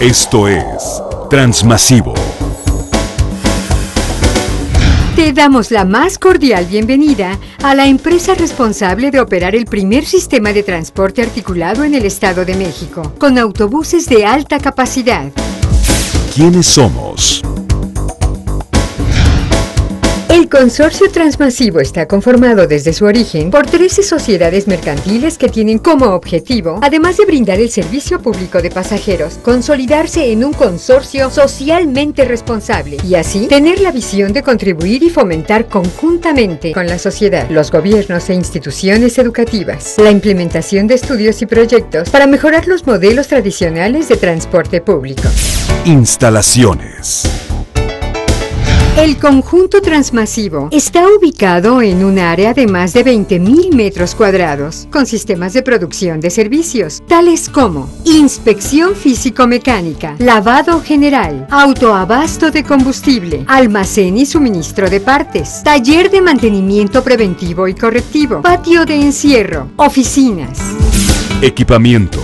Esto es Transmasivo. Te damos la más cordial bienvenida a la empresa responsable de operar el primer sistema de transporte articulado en el Estado de México, con autobuses de alta capacidad. ¿Quiénes somos? El consorcio transmasivo está conformado desde su origen por 13 sociedades mercantiles que tienen como objetivo, además de brindar el servicio público de pasajeros, consolidarse en un consorcio socialmente responsable y así tener la visión de contribuir y fomentar conjuntamente con la sociedad, los gobiernos e instituciones educativas la implementación de estudios y proyectos para mejorar los modelos tradicionales de transporte público. Instalaciones. El conjunto transmasivo está ubicado en un área de más de 20.000 metros cuadrados, con sistemas de producción de servicios, tales como inspección físico-mecánica, lavado general, autoabasto de combustible, almacén y suministro de partes, taller de mantenimiento preventivo y correctivo, patio de encierro, oficinas. Equipamiento.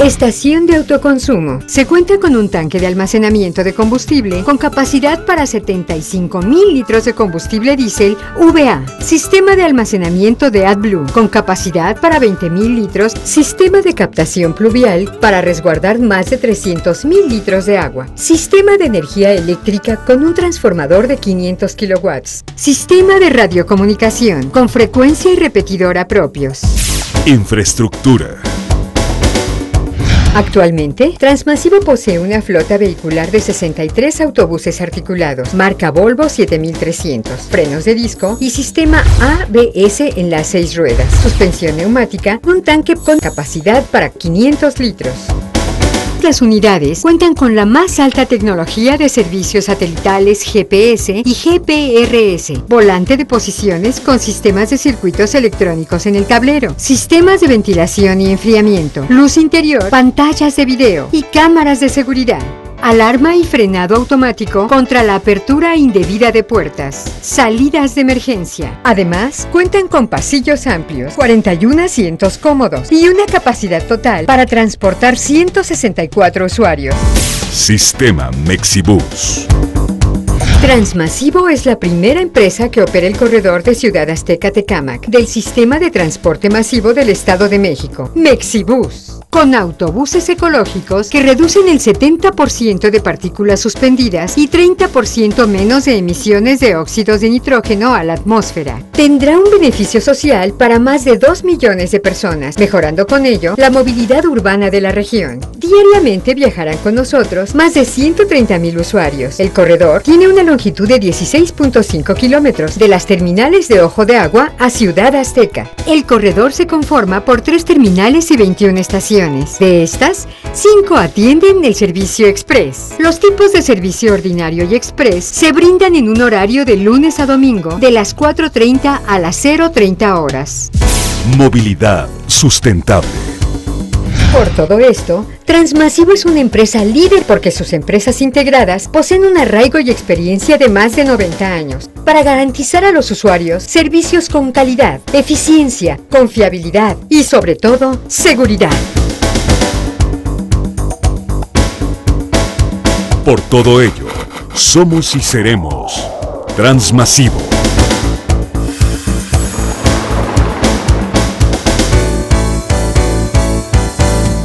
Estación de autoconsumo. Se cuenta con un tanque de almacenamiento de combustible con capacidad para 75 mil litros de combustible diésel VA. Sistema de almacenamiento de AdBlue con capacidad para 20 mil litros. Sistema de captación pluvial para resguardar más de 300 mil litros de agua. Sistema de energía eléctrica con un transformador de 500 kilowatts. Sistema de radiocomunicación con frecuencia y repetidora propios. Infraestructura. Actualmente, Transmasivo posee una flota vehicular de 63 autobuses articulados, marca Volvo 7300, frenos de disco y sistema ABS en las seis ruedas, suspensión neumática, un tanque con capacidad para 500 litros. Las unidades cuentan con la más alta tecnología de servicios satelitales GPS y GPRS, volante de posiciones con sistemas de circuitos electrónicos en el tablero, sistemas de ventilación y enfriamiento, luz interior, pantallas de video y cámaras de seguridad alarma y frenado automático contra la apertura indebida de puertas, salidas de emergencia. Además, cuentan con pasillos amplios, 41 asientos cómodos y una capacidad total para transportar 164 usuarios. Sistema Mexibus. Transmasivo es la primera empresa que opera el corredor de Ciudad Azteca Tecámac del sistema de transporte masivo del Estado de México, Mexibus con autobuses ecológicos que reducen el 70% de partículas suspendidas y 30% menos de emisiones de óxidos de nitrógeno a la atmósfera. Tendrá un beneficio social para más de 2 millones de personas, mejorando con ello la movilidad urbana de la región. Diariamente viajarán con nosotros más de 130 mil usuarios. El corredor tiene una longitud de 16.5 kilómetros de las terminales de Ojo de Agua a Ciudad Azteca. El corredor se conforma por tres terminales y 21 estaciones de estas, 5 atienden el servicio express. Los tipos de servicio ordinario y express se brindan en un horario de lunes a domingo de las 4.30 a las 0.30 horas. Movilidad sustentable. Por todo esto, Transmasivo es una empresa líder porque sus empresas integradas poseen un arraigo y experiencia de más de 90 años para garantizar a los usuarios servicios con calidad, eficiencia, confiabilidad y sobre todo seguridad. Por todo ello, somos y seremos Transmasivo.